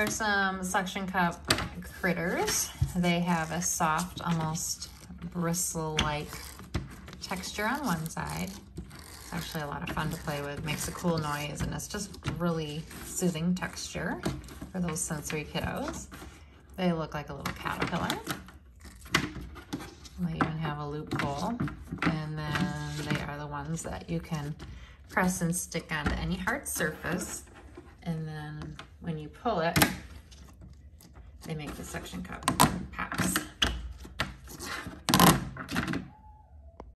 Are some suction cup critters. They have a soft, almost bristle-like texture on one side. It's actually a lot of fun to play with. Makes a cool noise and it's just really soothing texture for those sensory kiddos. They look like a little caterpillar. They even have a loop loophole. And then they are the ones that you can press and stick onto any hard surface. And then pull it, they make the suction cup pops.